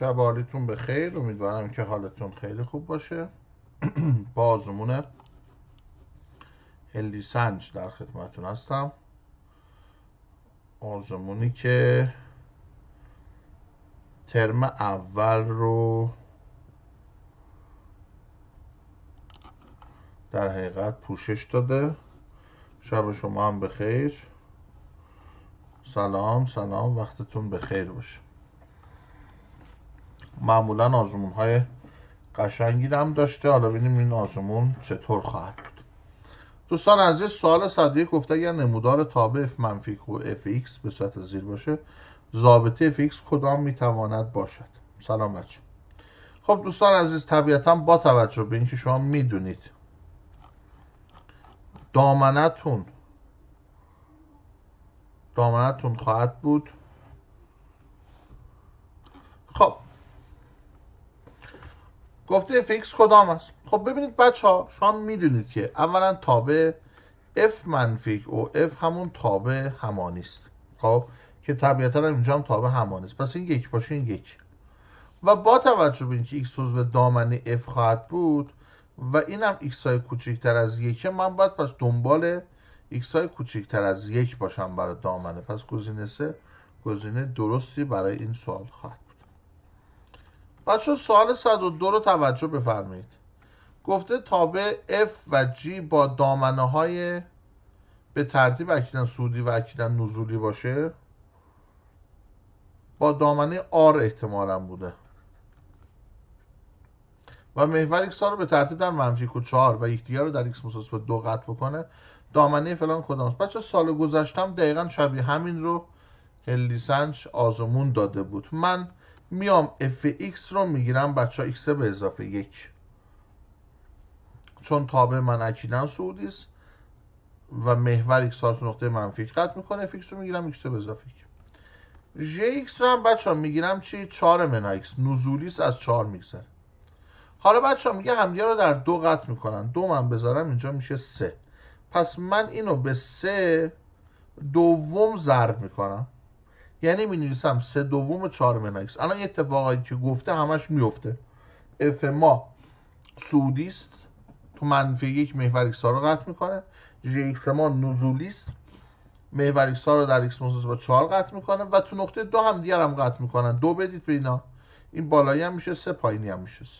شب حالیتون به خیر امیدوارم که حالتون خیلی خوب باشه. با آزمون هلی سنج در خدمتون هستم. آزمونی که ترم اول رو در حقیقت پوشش داده. شب شما هم بخیر. سلام سلام وقتتون بخیر باشه. معمولا آزمون های قشنگی هم داشته. حالا ببینیم این آزمون چطور خواهد بود. دوستان عزیز سوال صدیه گفته اگر نمودار تابع f منفی و fx به صورت زیر باشه ضابطه fx کدام می‌تواند باشد؟ سلام بچه خب دوستان عزیز طبیعتا با توجه به اینکه شما می‌دونید دامنتون دامنتون خواهد بود. خب گفته fx کدام است. خب ببینید بچه ها شما می‌دونید که اولا تابع f منفی و f همون تابع همانی است. خب؟ که طبیعتا اینجا هم تابع همانی است. پس این یک باشه این یک. و با توجه به اینکه x به دامنه f خواهد بود و اینم x های کوچکتر از یکه من باید پس دنبال x های کوچکتر از یک باشم برای دامنه. پس گزینه سه گزینه درستی برای این سوال خواهد بچه سوال 102 رو توجه بفرمایید. گفته تابع F و G با دامنه های به ترتیب اکیدن سودی و اکیدن نزولی باشه؟ با دامنه R احتمالا بوده. و محور x رو به ترتیب در منفی کو 4 و یکدیگر رو در x مساوی به دو قطع بکنه. دامنه فلان کدام است بچه سال گذشتم دقیقا شبیه همین رو هلیسنج آزمون داده بود. من میام fx رو می‌گیرم بچه x به اضافه یک. چون تابع من اکیدن سعودی است و محور x رو نقطه منفی قطع می‌کنه fx رو می‌گیرم x به اضافه یک. Jx رو هم بچه ها می‌گیرم چی؟ 4 منها x. نزولی است از 4 میگذره. حالا بچه ها میگه همدیگه رو در دو قطع می‌کنن. دو من بذارم اینجا میشه سه. پس من اینو به سه دوم ضرب می‌کنم. یعنی می نویسم سه دوم چهار من x الان اتفاقایی که گفته همش میفته. اف ما است تو منفی یک محور x رو قطع می‌کنه. ژ ما نزولی است محور x رو در x مساوی با 4 قطع می‌کنه. و تو نقطه دو هم دیگر هم قطع می‌کنن. دو بدید به اینا. این بالایی هم میشه سه پایینی هم میشه. سه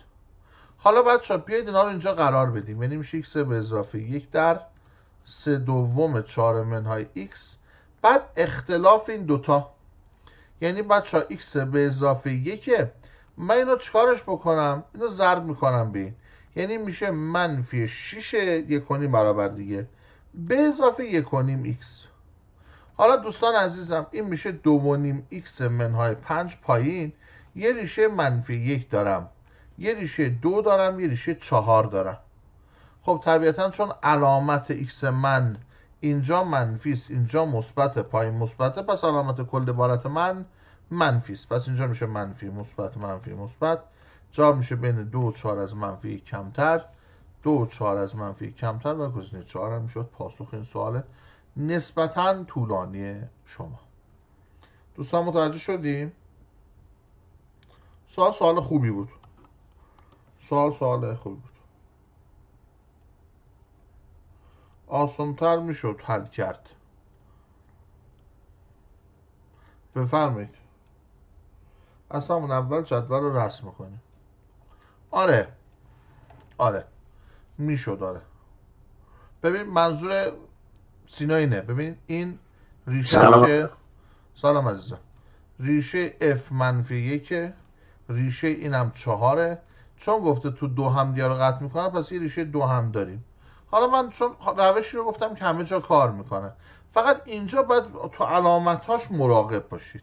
حالا بچه بیاید اینا رو اینجا قرار بدیم. یعنی میشه x به اضافه یک در سه دوم چهار منهای x. بعد اختلاف این دوتا. یعنی بچه ها x به اضافه یکه من اینو چکارش بکنم؟ اینو ضرب می‌کنم به یعنی میشه منفی 6 یکونیم برابر دیگه. به اضافه یکونیم x حالا دوستان عزیزم این میشه دو نیم x منهای 5 پایین. یه ریشه منفی یک دارم. یه ریشه دو دارم. یه ریشه چهار دارم. خب طبیعتا چون علامت x من اینجا منفی است اینجا مثبت پایین. مثبت پس علامت کل عبارت من منفی است پس اینجا میشه منفی مثبت منفی مثبت. جا میشه بین دو و چهار از منفی کمتر. دو و چهار از منفی کمتر و گزینه چهار هم می‌شد. پاسخ این سوال نسبتا طولانی شما. دوستان متوجه شدیم؟ سوال سوال خوبی بود. سوال سوال خوبی بود. آسانتر می‌شد حل کرد. بفرمایید. اصلا اون اول جدول رو رسم می‌کنیم. آره. آره. می‌شد آره. ببین منظور سینا اینه. ببین این ریشه سلام, سلام عزیزم. ریشه F منفی یکه. ریشه اینم چهاره. چون گفته تو دو هم رو قطع می‌کنه پس یه ریشه دو هم داریم. حالا من چون روشی رو گفتم که همه جا کار می‌کنه. فقط اینجا باید تو علامتاش مراقب باشید.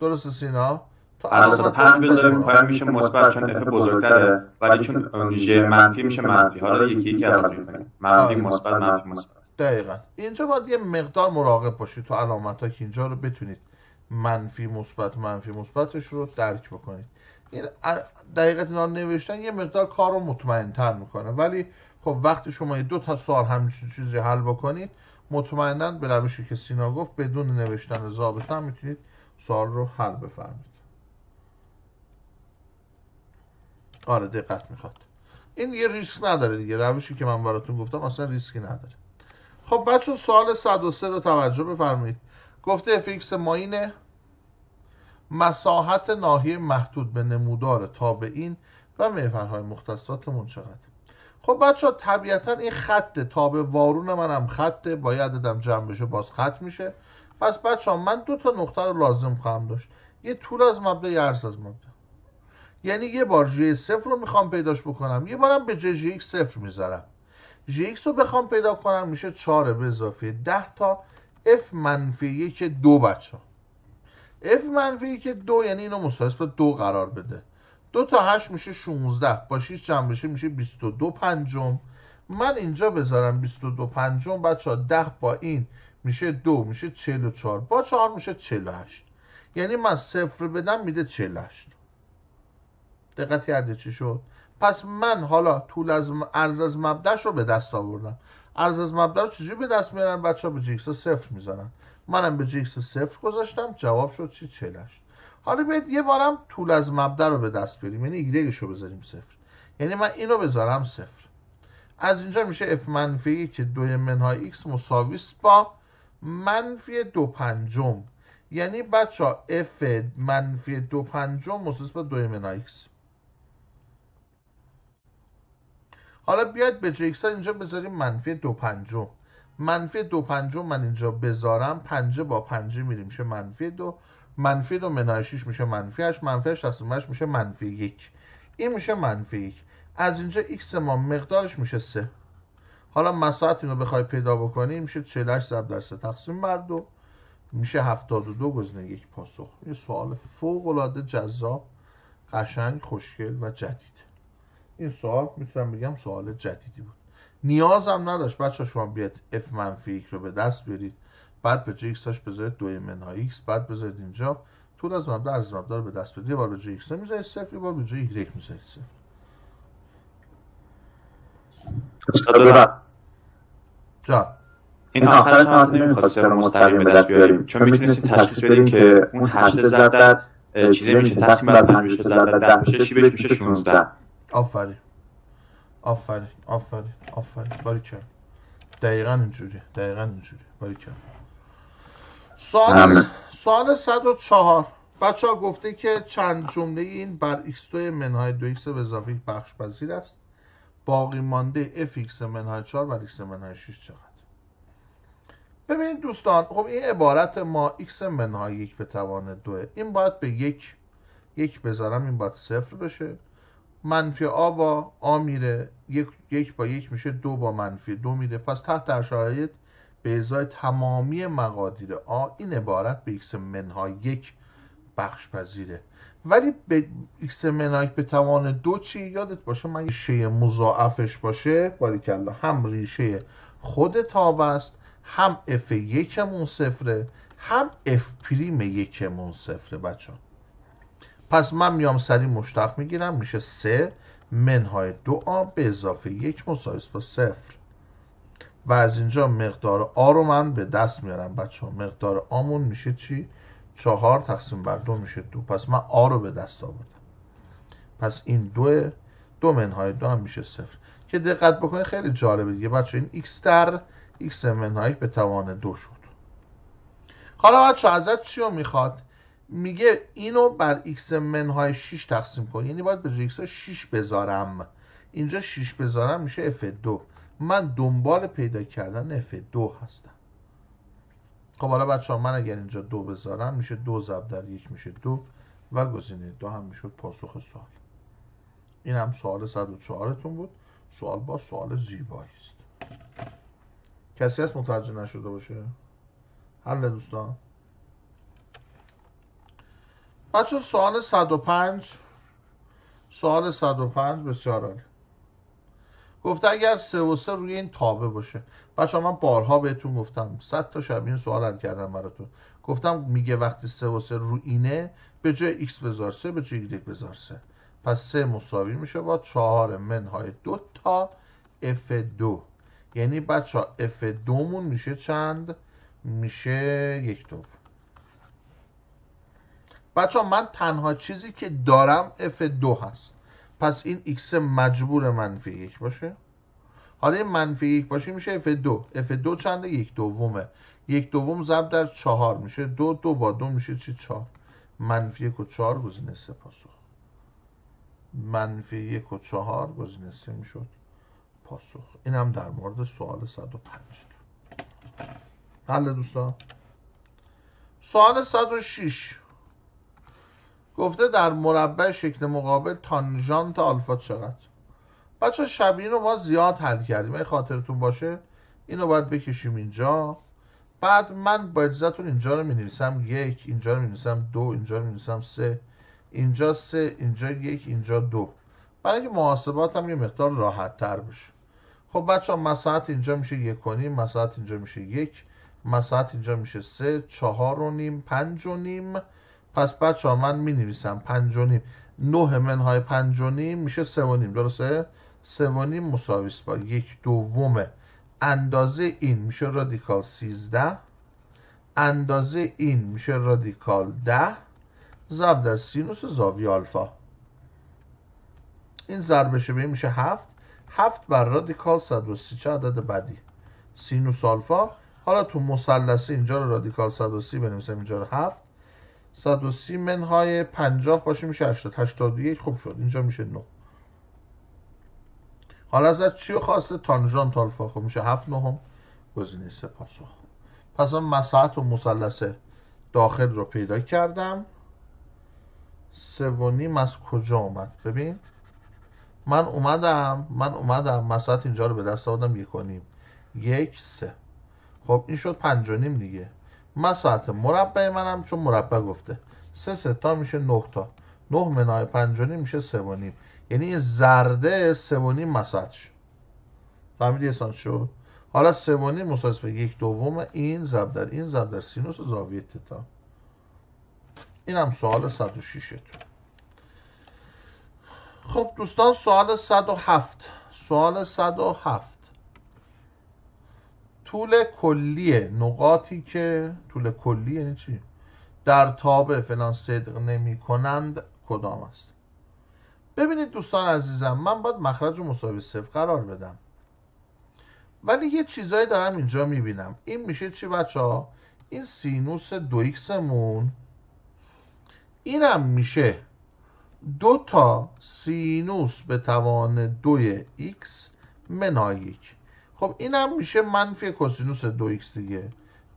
درست سینا؟ تو علامت پنج بذاریم. پایین میشه مثبت چون اف بزرگتره ولی چون ژ منفی میشه منفی. حالا یکی یکی عوض می‌کنیم. منفی مثبت منفی مثبت. دقیقا. اینجا باید یه مقدار مراقب باشید تو علامت ها که اینجا رو بتونید. منفی مثبت منفی مثبتش رو درک بکنید. این دقیقت اینا نوشتن یه مقدار کار رو مطمئن تر می‌کنه. ولی خب وقتی شما دو تا سوال همچین چیزی حل بکنید مطمئنا به روشی که سینا گفت بدون نوشتن ضابطه هم می‌تونید سوال رو حل بفرمید آره دقت می‌خواد. این یه ریسک نداره دیگه. روشی که من براتون گفتم اصلا ریسکی نداره. خب بچه سوال 103 رو توجه بفرمایید. گفته fx ما اینه. مساحت ناحیه محدود به نمودار تابعین و محورهای مختصاتمون چقدر خب بچه ها طبیعتا این خط تابع وارون من هم خطه. باید عددم جمع بشه باز خط میشه. پس بچه ها من دو تا نقطه رو لازم خواهم داشت. یه طول از مبدا یه عرض از مبدا یعنی یه بار جی صفر رو می‌خوام پیداش بکنم. یه بارم به جای جی صفر می‌ذارم. جی رو بخوام پیدا کنم میشه 4 به اضافه 10 تا f منفی یک دو بچه ها f منفی یک دو یعنی اینو مساوی به دو قرار بده. دو تا هشت میشه 16 با 6 جمع بشه میشه 22 پنجم. من اینجا بذارم 22 پنجم. بچه ها 10 با این میشه دو میشه 44 با 4 میشه 48 یعنی من صفر بدم میده 48 دقت کرده چی شد؟ پس من حالا طول از ارز از مبدعش رو به دست آوردم. ارز از مبدع رو چجوری به دست میارن؟ بچه ها به جیکس صفر می‌زنن منم به جیکس صفر گذاشتم. جواب شد چی؟ 48 حالا بیاید یه بارم طول از مبدع رو به دست بیاریم یعنی ایگرگش رو بذاریم صفر. یعنی من اینو بذارم صفر. از اینجا میشه f منفی که دوی منهای x مساوی با منفی دو پنجم. یعنی بچه ها f منفی دو پنجم مساوی با دوی منهای x. حالا بیاید به جای اینجا بذاریم منفی دو پنجم. منفی دو پنجم من اینجا بذارم پنجه با پنجه میریم میشه منفی دو. منفی دو منهای شیش میشه منفی هشت منفی هشت تقسیم میشه منفی یک. این میشه منفی یک. از اینجا x ما مقدارش میشه سه. حالا مساحت اینو بخوای پیدا بکنی میشه 48 ضرب در سه تقسیم بر دو. میشه 72 گزینه یک پاسخ. یه سوال فوق العاده جذاب قشنگ خوشگل و جدید. این سوال می‌تونم بگم سوال جدیدی بود. نیازم نداشت بچه شما بیاد f منفی رو به دست بیارید. بعد به جای x بذارید دو منهای x بعد بذارید اینجا. طول از مبدا از مبدا رو به دست بیارید یه بار به جای x می‌ذارید صفر یه بار به جای y می‌ذارید صفر. جا این آخرش هم نمی‌خواست صفر مستقیم به دست بیاریم؟ چون می‌تونستیم تشخیص بدیم که اون هشت ضرب در چیزی میشه تقسیم بر پنج بشه ضرب در ده میشه چی بهش میشه 16 آفرین. آفرین. آفرین. آفرین. باری کرد دقیقا اینجوری دقیقا اینجوری باری کرد سوال سوال 104 بچه ها گفته که چند جمله این بر x2 منهای 2x به اضافه بخش پذیر است. باقی مانده fx منهای 4 بر x منهای 6 چقدر؟ ببینید دوستان خب این عبارت ما x منهای یک به توان دوه این باید به یک یک بذارم این باید صفر بشه. منفی آ با آ میره یک, یک با یک میشه دو با منفی دو میره. پس تحت در شرایط به ازای تمامی مقادیر آ این عبارت به x منهای یک بخش پذیره. ولی به x منهای به توان دو چی؟ یادت باشه من ریشه مضاعفش باشه؟ باریکلا هم ریشه خود تاب است هم f یکمون صفره هم f پریم یکمون صفره بچه پس من میام سری مشتق می‌گیرم میشه سه منهای دو آ به اضافه یک مساوی با صفر. و از اینجا مقدار آ رو من به دست میارم بچه ها. مقدار آمون میشه چی؟ چهار تقسیم بر دو میشه دو. پس من آ رو به دست آوردم. پس این دو دو منهای دو هم میشه صفر. که دقت بکنید خیلی جالبه دیگه بچه. این x در x منهای به توان دو شد. حالا بچه ازت چی رو می‌خواد؟ میگه اینو بر x منهای 6 تقسیم کن. یعنی باید به x 6 بذارم. اینجا 6 بذارم میشه f2 من دنبال پیدا کردن f2 هستم. خب حالا بچه ها من اگر اینجا دو بذارم میشه دو ضرب در یک میشه دو و گزینه دو هم می‌شد پاسخ سوال. این هم سوال 104 تون بود. سوال با سوال زیبایی است. کسی هست متوجه نشده باشه؟ حل دوستان. بچه سوال 105 سوال 105 بسیار عالی. گفته اگر سه و سه روی این تابه باشه. بچه من بارها بهتون گفتم. صد تا شب این سوال حل کردم براتون. گفتم میگه وقتی سه و سه رو اینه به جای x بذار سه به جای y بذار سه. پس سه مساوی میشه با چهار منهای دو تا f2 یعنی بچه ها f2 مون میشه چند؟ میشه یک دوم بچه من تنها چیزی که دارم F2 هست. پس این x مجبور منفی یک باشه. حالا این منفی یک باشه میشه f2 f2 چنده؟ یک دومه. یک دوم ضرب در چهار میشه. دو دو با دو میشه چی؟ چهار. منفی یک و چهار گزینه سه پاسخ منفی یک و چهار گزینه سه می‌شد پاسخ. این هم در مورد سوال 105 حل دوستان. سوال 106 گفته در مربع شکل مقابل تانژانت آلفا چقدر. بچه شبیه رو ما زیاد حل کردیم. اگه خاطرتون باشه اینو باید بکشیم اینجا. بعد من با اجازهتون اینجا رو می نویسم یک اینجا رو می نویسم دو اینجا رو می نویسم سه اینجا سه اینجا یک اینجا دو. برای اینکه محاسبات هم یه مقدار راحت تر بشه. خب بچه ها مساحت اینجا میشه یک و نیم مساحت اینجا میشه یک مساحت اینجا میشه سه چهار و نیم پنج و نیم. پس بچه ها من می نویسم پنج و نیم نه منهای پنج و نیم میشه سه و نیم درسته؟ سه و نیم مساویه با یک دومه. اندازه این میشه رادیکال 13 اندازه این میشه رادیکال 10 ضرب در سینوس زاویه آلفا. این ضرب بشه به میشه 7 7 بر رادیکال 130 چه عدد بعدی سینوس آلفا. حالا تو مثلث اینجا رو رادیکال 130 بنویسم. اینجا رو 7 130 منهای 50 باشه میشه 80 81 خوب شد. اینجا میشه 9 حالا ازت چی خواسته تانژانت آلفا خب میشه هفت نهم. گزینه سه پاسخ پس من مساحت و مثلث داخل رو پیدا کردم. سه و نیم از کجا اومد؟ ببین من اومدم من اومدم. مساحت اینجا رو به دست آوردم. یک و نیم. یک سه. خب این شد پنج و نیم دیگه. مساحت مربع منم چون مربع گفته. سه سه تا میشه نه تا. نه منهای پنج و نیم میشه سه و نیم. یعنی زرده سوانی مساحت شد فهمیدی احسان شد؟ حالا سوانی مساوی به یک دوم این ضرب در این ضرب در سینوس زاویه تتا. این هم سوال 106 تو. خب دوستان سوال 107 سوال 107 طول کلی نقاطی که طول کلی یعنی چی؟ در تابع فلان صدق نمی کنند کدام است؟ ببینید دوستان عزیزم من باید مخرج رو مساوی صفر قرار بدم. ولی یه چیزایی دارم اینجا می‌بینم. این میشه چی بچه ها؟ این سینوس دو ایکسمون اینم میشه دو تا سینوس به توان دوی ایکس منهای یک. خب اینم میشه منفی دو ایکس دیگه.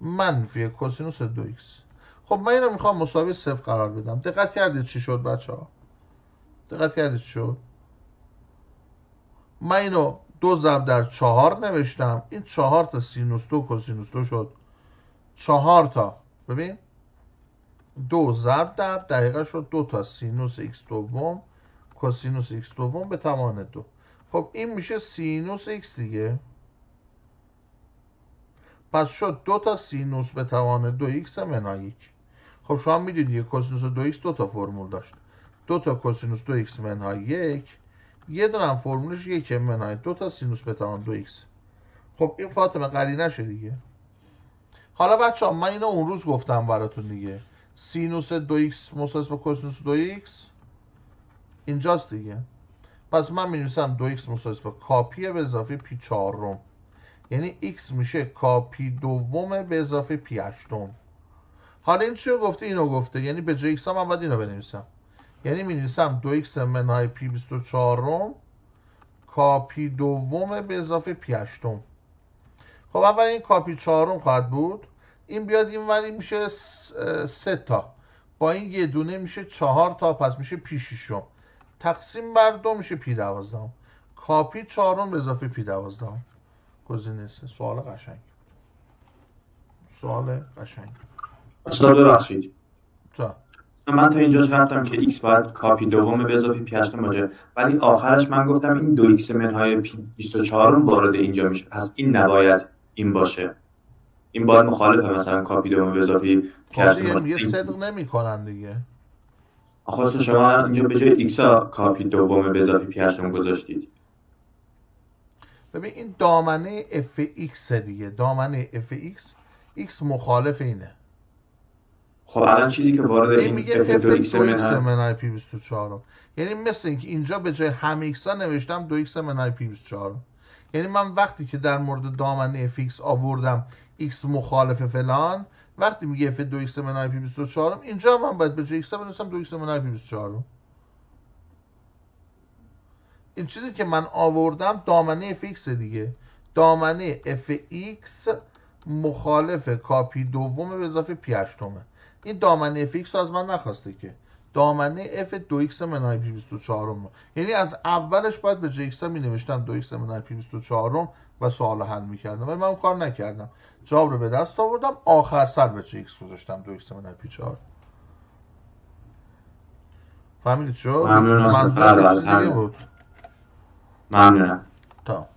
منفی دو ایکس. خب من اینو می‌خوام مساوی صفر قرار بدم. دقت کردید چی شد بچه ها؟ دقت کردید شد؟ من اینو دو ضرب در چهار نوشتم. این چهار تا سینوس دو کوسینوس دو شد. چهار تا. ببین. دو ضرب در دو شد. دو تا سینوس ایکس دوم کوسینوس ایکس دوم به توان دو. خب این میشه سینوس ایکس دیگه. پس شد دو تا سینوس به توان دو ایکس منهای یک. خب شما می‌دونید یه کوسینوس دو ایکس دو تا فرمول داشت. دو تا کوسینوس دو ایکس منهای یک یه دونم فرمولش یک منهای دو تا سینوس به توان دو ایکس. خب این فاطمه قرینه نشه دیگه. حالا بچه ها من اینو اون روز گفتم براتون دیگه. سینوس دو ایکس مساوی با کوسینوس دو ایکس. اینجاست دیگه. پس من میگم دو ایکس مساوی با کاپی به اضافه پی چهارم. یعنی ایکس میشه کاپی دوم به اضافه پی هشتم. حالا این چیو گفته؟ اینو گفته. یعنی به جای ایکس هم باید اینو بنویسم. یعنی می نویسم دو ایکس منهای پی 24 روم کاپی دوم به اضافه پی هشتم. خب اول این کاپی چهارم خواهد بود. این بیاد این ولی میشه سه تا. با این یه دونه میشه چهار تا پس میشه پی شیشم تقسیم بر دو میشه پی دوازدهم. کاپی چهارم به اضافه پی دوازدهم. گزینه سه سوال قشنگ. سوال قشنگ. استاد ببخشید. من تا اینجا رفتم که x باید کاپی دوم به اضافه پی هشتم باشه ولی آخرش من گفتم این دو x منهای پی 24 وارد اینجا میشه. پس این نباید این باشه. این باید مخالفه مثلا کاپی دوم به اضافه پی هشتم باشه یه صدق نمی کنن دیگه آخه شما اینجا به جای x کاپی دوم به اضافه پی هشتم گذاشتید. ببین این دامنه f x دیگه. دامنه f x x مخالف اینه. خب الان چیزی که وارد این میگه اف ایکس منهای پی 24 یعنی مثل اینکه اینجا به جای همه ایکس ها نوشتم دو ایکس منهای پی 24 یعنی من وقتی که در مورد دامنه اف ایکس آوردم ایکس مخالف فلان وقتی میگه اف دو ایکس منهای پی 24 اینجا من باید به جای ایکس بنویسم دو ایکس منهای پی 24 این چیزی که من آوردم دامنه ایکس دیگه. دامنه اف ایکس مخالف کاپی دوم به اضافه پی هشتمه. این دامنه اف ایکس از من نخواسته که. دامنه اف دو ایکس منهای پی 24 یعنی از اولش باید به ایکس می نوشتم دو ایکس منهای پی 24 و سوال حل می‌کردم ولی من کار نکردم. جواب رو به دست آوردم. آخر سر به ایکس گذاشتم دو ایکس منهای پی 4 فهمیدید چی شد؟ منظور دیگه بود. ممنونم. تا.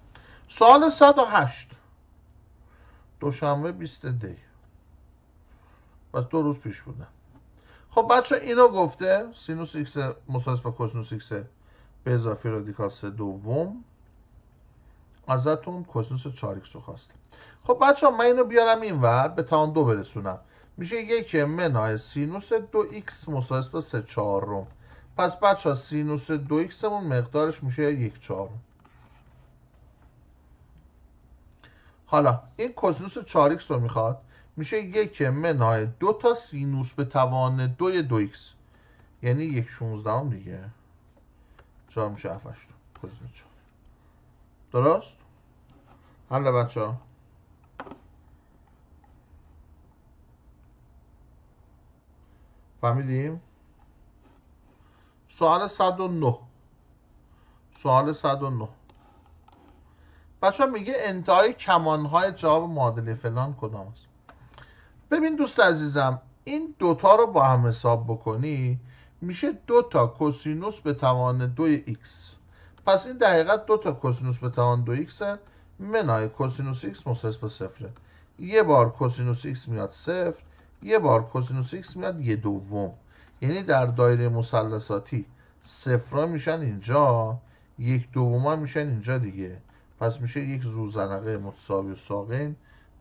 سوال 108 دوشنبه 20 دی. پس دو روز پیش بودن خب بچه اینو گفته سینوس ایکس مساوی با کوسینوس ایکس به اضافه رادیکال سه دوم. ازتون کوسینوس 4 ایکس رو خواستم. خب بچه من اینو بیارم این ور به توان دو برسونم. میشه یک منهای سینوس دو ایکس مساوی با سه چهارم. پس بچه ها سینوس دو ایکسمون مقدارش میشه یک چهارم حالا این کوسینوس 4 ایکس رو می‌خواد میشه یک منهای دو تا سینوس به توان دوی دو ایکس. یعنی یک شونزده دیگه. چهار میشه هفت هشتم کوسینوس درست؟ حالا بچه ها. فهمیدیم؟ سوال 109 سوال 109 بچه میگه انتهای کمانهای جواب معادله فلان کدام است ببین دوست عزیزم این دوتا رو با هم حساب بکنی میشه دو تا کوسینوس به توان دوی ایکس. پس این در حقیقت دو تا کوسینوس به توان دو ایکس منهای کوسینوس ایکس مساوی با صفره. یه بار کوسینوس ایکس میاد صفر یه بار کوسینوس ایکس میاد یه دوم. یعنی در دایره مثلثاتی. صفرا میشن اینجا یک دوم میشن اینجا دیگه. پس میشه یک زوزنقه متساوی ساقین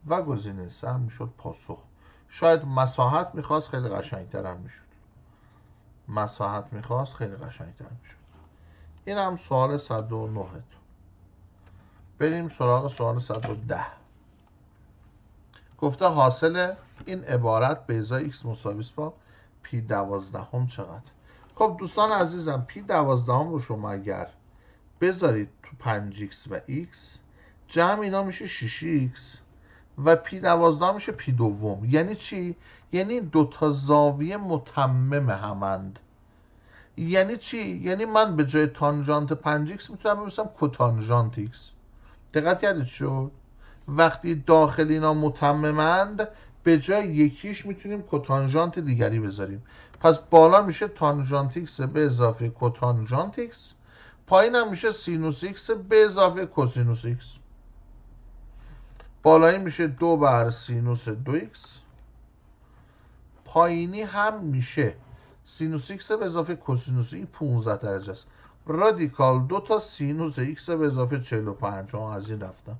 و گزینه سه می‌شد پاسخ. شاید مساحت می‌خواست خیلی قشنگتر هم می‌شد. مساحت می‌خواست خیلی قشنگتر می‌شد. این هم سوال 109 بریم سراغ سوال 110 گفته حاصل این عبارت به ازای x مساوی با پی دوازدهم چقدر؟ خب دوستان عزیزم پی دوازدهم رو شما اگر بذارید تو 5x و x جمع اینا میشه 6x و پی دوازده میشه پی دوم. یعنی چی؟ یعنی دو تا زاویه متمم همند. یعنی چی؟ یعنی من به جای تانژانت 5x می‌تونم بنویسم کوتانژانت x دقت کردید شد؟ وقتی داخل اینا متممند به جای یکیش می‌تونیم کوتانژانت دیگری بذاریم. پس بالا میشه تانژانت x به اضافه کوتانژانت x پایین هم میشه سینوس x به اضافه کوسینوس x بالایی میشه دو بر سینوس دو ایکس. پایینی هم میشه سینوس ایکس به اضافه کوسینوس ایکس 15 درجه است. رادیکال دو تا سینوس ایکس به اضافه 45 از این رفتم.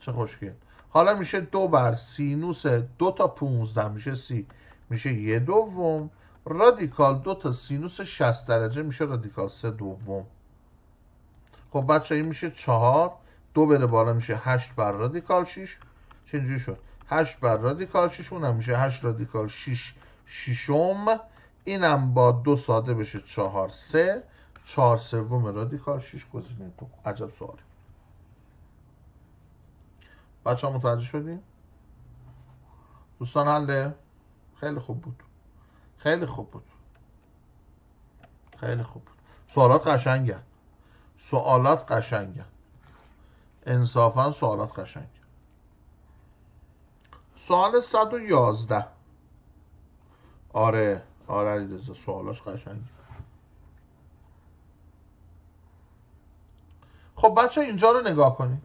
چه خوشگل. حالا میشه دو بر سینوس دو تا 15 میشه سی. میشه یه دوم. رادیکال دو تا سینوس 60 درجه میشه رادیکال سه دوم. خب بچه این میشه چهار. دو بره بالا میشه 8 بر رادیکال 6 چه شد؟ 8 بر رادیکال 6 اونم میشه 8 رادیکال 6 ششم. اینم با دو ساده بشه 4 3 4 سوم رادیکال 6 گزینه دو عجب سوالی بچه ها متوجه شدیم دوستان حله خیلی خوب بود. خیلی خوب بود. خیلی خوب بود. سوالات قشنگه. سوالات قشنگه. انصافا سوالات قشنگ سوال 111 آره آره علیرضا سوالاش قشنگ خب بچه اینجا رو نگاه کنید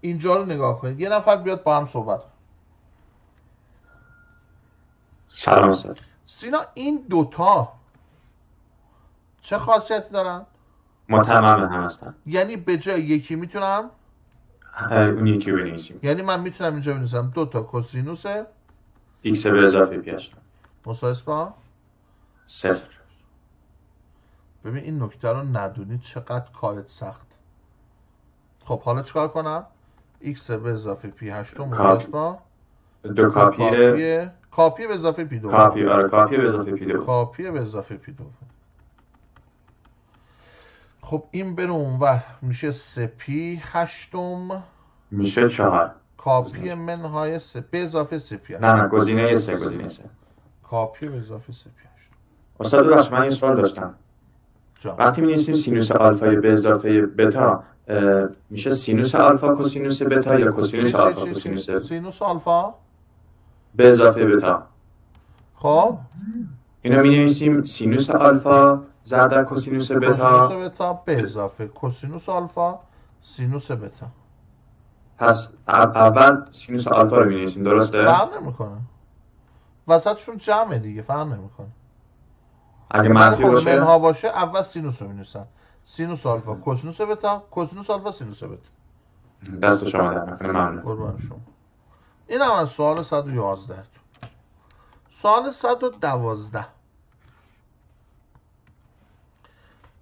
اینجا رو نگاه کنید. یه نفر بیاد با هم صحبت سلام. سینا این دوتا چه خاصیتی دارن؟ متمم هم هستن. یعنی به جای یکی می‌تونم؟ اون یکی بنویسیم یعنی من می‌تونم اینجا بنویسم. دو تا کوسینوس ایکس به اضافه پی هشتم مساویس با؟ صفر. ببین این نکته رو ندونید چقدر کارت سخت. خب حالا چیکار کنم؟ X به اضافه پی هشتم مساویس با دو کاپی. کاپی. به اضافه پی دو. کاپی آره کاپی به اضافه پی دو. کاپی به اضافه پی دو. خب این بره اونور میشه سه پی هشتم. میشه چهار. کاپی منهای سه. به اضافه سه پی نه نه گزینه سه گزینه سه. کاپی به اضافه سه پی هشتم استاد بخش من یه سوال داشتم. وقتی می نویسیم سینوس آلفا به اضافه بتا میشه سینوس آلفا کوسینوس بتا یا کوسینوس آلفا کوسینوس سینوس آلفا؟ به اضافه بتا. خب. اینو می نویسیم سینوس آلفا ضرب در کوسینوس کوسینوس بتا بتا به اضافه. کوسینوس آلفا سینوس بتا. پس اول سینوس آلفا رو می نویسیم درسته؟ فرق نمی‌کنه. وسطشون جمعه دیگه فرق نمی‌کنه. اگه منفی باشه. منها باشه اول سینوس رو می‌نویسن. سینوس آلفا. کوسینوس بتا کوسینوس آلفا سینوس بتا. دست شما در ممنون. قربان شما. این هم از سوال 111 سوال 112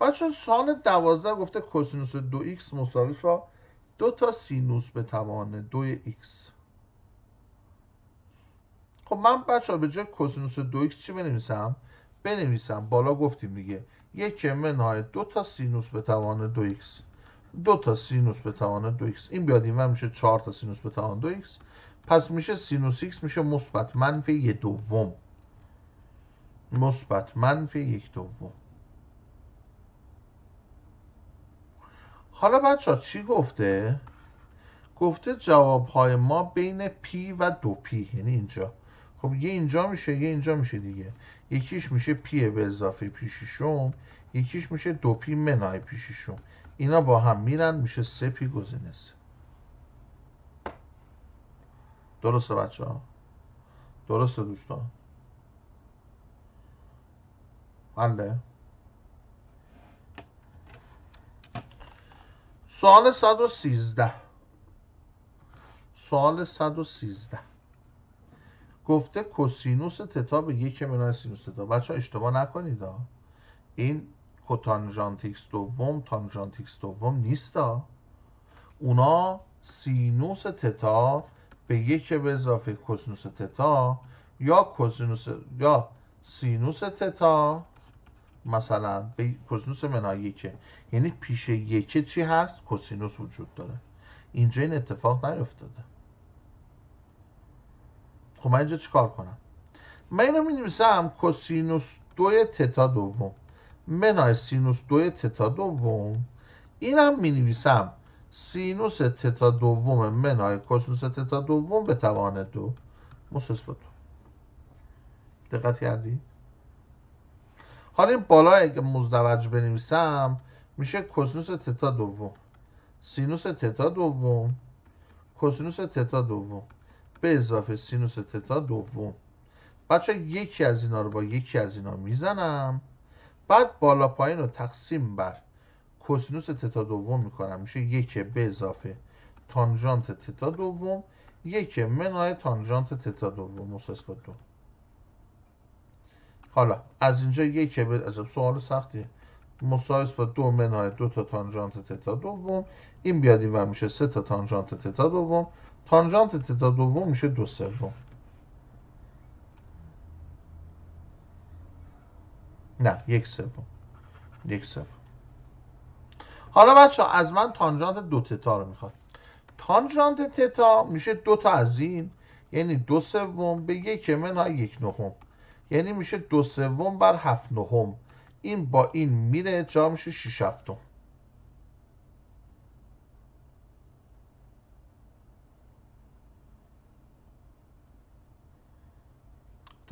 بچه سوال 12 گفته کوسینوس 2x مساوی با دو تا سینوس به توان 2x خب من بچه به جای کوسینوس 2x چی بنویسم؟ بنویسم. بالا گفتیم دیگه. یک منهای دو تا سینوس به توان 2x دو تا سینوس به توان 2x این بیاد این میشه 4 تا سینوس به توان 2x پس میشه سینوس x میشه مثبت منفی یک دوم. مثبت منفی یک دوم. حالا بچه ها چی گفته؟ گفته جواب های ما بین پی و دو پی یعنی اینجا. خب یه اینجا میشه یه اینجا میشه دیگه. یکیش میشه پی به اضافه پی شیشم یکیش میشه دو پی منهای پی شیشم اینا با هم میرن میشه سه پی گزینه سه. درسته بچه ها درسته دوستان؟ حله سوال 113 سوال 113 گفته کوسینوس تتا به یک منهای سینوس تتا بچه اشتباه نکنید ها. این کوتانژانت ایکس دوم تانژانت ایکس دوم نیست ها. اونا سینوس تتا به یک به اضافه کوسینوس تتا یا کوسینوس یا سینوس تتا مثلا به کوسینوس منهای یکه. یعنی پیش یکه چی هست؟ کوسینوس وجود داره. اینجا این اتفاق نیفتاده. خب من اینجا چیکار کنم؟ من اینو می نویسم کوسینوس دوی تتا دوم. منهای سینوس دوی تتا دوم. اینم می نویسم سینوس تتا دوم. منهای کوسینوس تتا دوم به توان دو. مساوی با دو. دقت کردی؟ حالا این بالا اگه مزدوج بنویسم میشه کوسینوس تتا دوم. سینوس تتا دوم. کوسینوس تتا دوم. به اضافه سینوس تتا دوم. بچه یکی از اینا رو با یکی از اینا می‌زنم. بعد بالا پایین رو تقسیم بر کوسینوس تتا دوم می‌کنم. میشه یک به اضافه تانژانت تتا دوم یک منهای تانژانت تتا دوم. مساوی با دو. حالا از اینجا یک به عجب سوال سختیه مساوی با دو منهای دو تا تانژانت تتا دوم. این بیاد اینور میشه سه تا تانژانت تتا دوم. تانژانت تتا دوم میشه دو سوم نه یک سوم یک سوم حالا بچه از من تانژانت دو تتا رو می‌خواد. تانژانت تتا میشه دو تا از این یعنی دو سوم به یک منهای یک نهم. یعنی میشه دو سوم بر هفت نهم. این با این میره جا میشه شیش هفتم.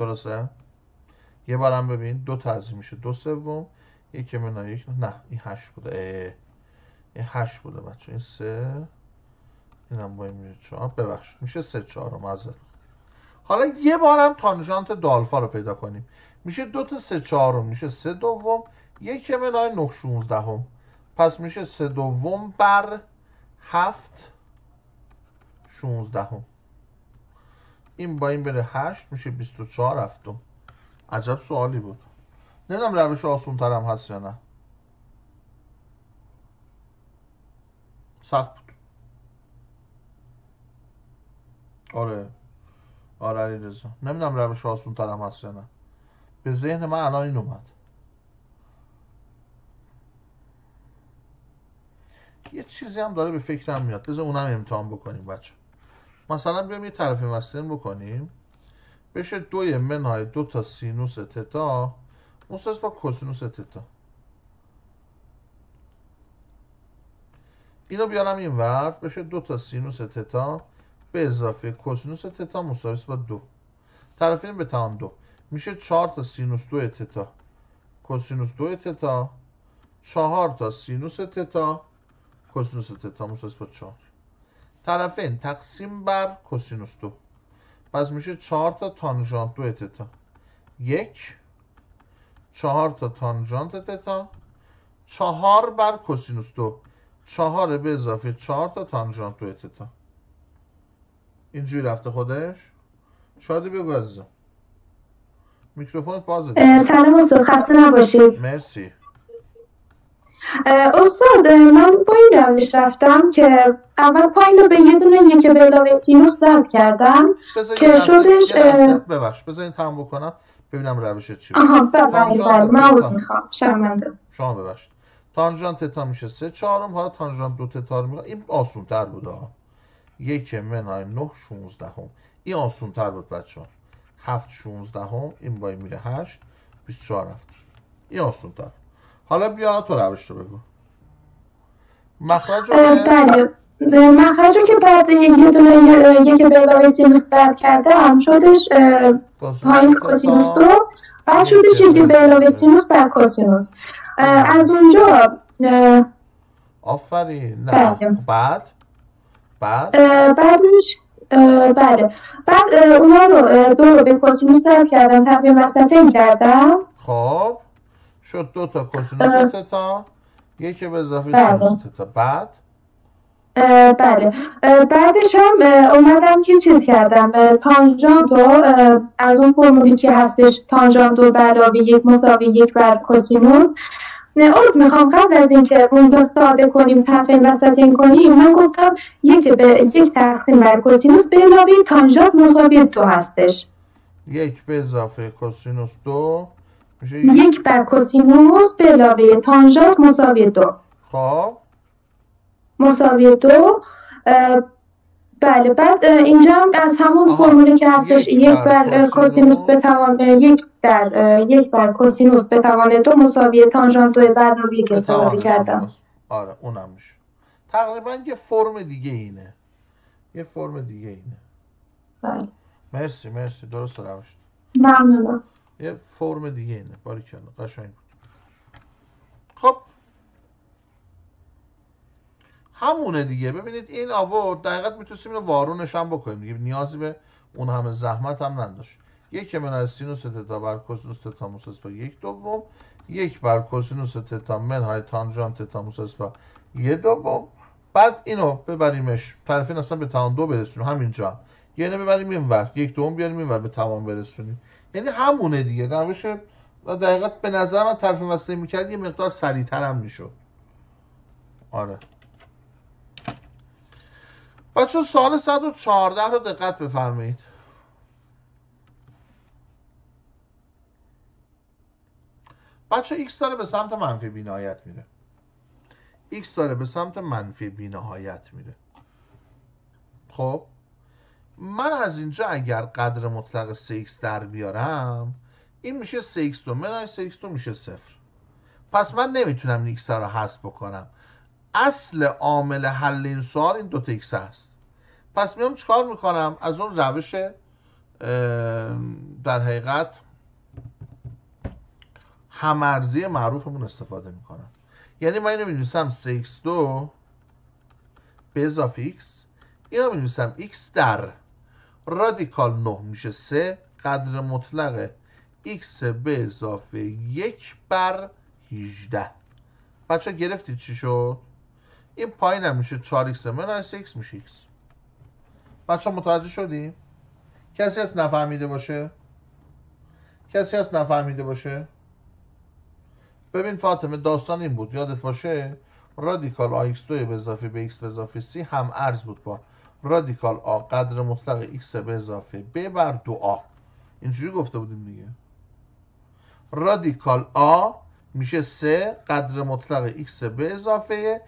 درسته؟ یه بارم ببین. دو تا از میشه. دو سوم. یک منهای یک. نه, این هشت بوده. اه. این هشت بوده بچه. این سه. اینم با این میشه. چهار. ببخشید. میشه سه چهار معذرت. حالا یه بارم تانژانت دالفا رو پیدا کنیم. میشه دو تا سه چهارم. میشه سه دوم. یک منهای نه شونزدهم. پس میشه سه دوم بر هفت شونزدهم. این با این بره 8 میشه 24 هفتم. عجب سوالی بود. نمی‌دونم روش آسون ترم هست یا نه. سخت بود. آره. آره علی رزا نمی‌دونم روش آسون ترم هست یا نه. به ذهن من الان این اومد. یه چیزی هم داره به فکرم میاد. بذار اونم امتحان بکنیم بچه مثلا بیایم یه طرف مستقیم بکنیم. بشه دوی منهای دو تا سینوس تتا. مساوی با کوسینوس تتا. اینو بیارم این ور. بشه دو تا سینوس تتا. به اضافه کوسینوس تتا مساوی با دو. طرفین به توان دو. میشه چهار تا سینوس دو تتا. کوسینوس دو تتا. چهار تا سینوس تتا. کوسینوس تتا مساوی با چهار. طرفین تقسیم بر کوسینوس دو. پس میشه چهار تا تانژانت دو تتا. یک چهار تا تانژانت تتا. چهار بر کوسینوس دو. چهار به اضافه چهار تا تانژانت دو تتا. اینجوری رفته خودش؟ شادی بگو عزیزم. میکروفونت بازه. سلام استاد خسته نباشید. مرسی. استاد من با این روش رفتم که اول پایین رو به یه دونه یک به علاوه سینوس ضرب کردم که شدش ببخش بذار این تمام بکنم ببینم روش چی آها بله بله من می‌خوام شرمنده. شما ببخشید. تانژانت تتا میشه سه چهارم حالا تانژانت دو تتا رو میگم این آسون تر بود یک منهای نه شونزده هم این آسون تر بود بچه ها. هفت شونزده هم این با این میره هشت بیست چهار هفت. این آسون تر حالا بیا تو روش رو بگو مخرج بله مخرج که بعد یه دونه یکی به علاوه سینوس در کرده هم شدش پایین کوسینوس دو بعد شدش یکی به علاوه سینوس بر کوسینوس از اونجا آفرین نه بله. بعد بعد بعدش بله بعد اونا رو دو رو به کوسینوس در کردم تقویم وسطین کردم خب شد دو تا کوسینوس تتا یکی به اضافه بله. تتا بعد؟ بله. بعدش هم اومدم که چیز کردم؟ تانژانت رو از اون فرمولی که هستش تانژانت رو علاوه یک مساوی یک بر کوسینوس عرض می‌خوام قبل از اینکه اون ساده کنیم طرفین وسطین کنیم من گفتم یک به یک تقسیم بر کوسینوس به علاوه تانژانت مساوی دو هستش. یک به اضافه کوسینوس دو. یک بر کوسینوس به علاوه تانژانت مساوی دو. خب. مساوی دو بله بعد اینجا از همون فرمولی که هستش یک بر کوسینوس به توان یک در یک بر کوسینوس به توان دو مساوی تانژانت دو بعد رو یک استفاده کردم. آره اونم میشه. تقریبا یه فرم دیگه اینه. یه فرم دیگه اینه. بله. مرسی مرسی. درست روشت ممنونم. یه فرم دیگه اینه. باری کنه قشنگ بود. خب. همونه دیگه. ببینید این آورد دقیقت می‌تونستیم اینو وارونش هم بکنیم. دیگه نیازی به اون همه زحمت هم نداشت. یک من از سینوس تتا بر کوسینوس تتا مساوی با یک دوم یک بر کوسینوس تتا منهای تانژانت تتا مساوی با یک دوم. بعد اینو ببریمش. طرفین اصلا به توان دو برسونیم. همینجا. یعنی ببریم این ور. یک دوم بیاریم این ور به توان برسونیم. یعنی همونه دیگه. روش دقیقت به نظر من طرف وصله می‌کرد یه مقدار سریعتر هم می‌شد. آره. بچه سال 114 رو دقت بفرمایید. بچه x داره به سمت منفی بینهایت میره. x داره به سمت منفی بینهایت میره. خب؟ من از اینجا اگر قدر مطلق 3x در بیارم این میشه 3x دو منهای 3x دو میشه صفر. پس من نمی‌تونم x رو حذف بکنم. اصل عامل حل این سوال این دوتا x هست پس میام چیکار می‌کنم؟ از اون روش در حقیقت همرزی معروفمون استفاده می‌کنم. یعنی من اینو می‌نویسم 3x2 به اضافه x اینو می‌نویسم x در. رادیکال 9 میشه 3 قدر مطلق x به اضافه 1 بر 18 بچه گرفتید چی شد؟ این پایین هم میشه 4x منهای x میشه x بچه متوجه شدیم؟ کسی از نفهمیده باشه؟ کسی از نفهمیده باشه؟ ببین فاطمه داستان این بود. یادت باشه؟ رادیکال آ x 2 به اضافه به x به اضافه c هم ارز بود با. رادیکال آ قدر مطلق x به اضافه b بر دو آ. اینجوری گفته بودیم دیگه. رادیکال آ میشه 3 قدر مطلق x به اضافه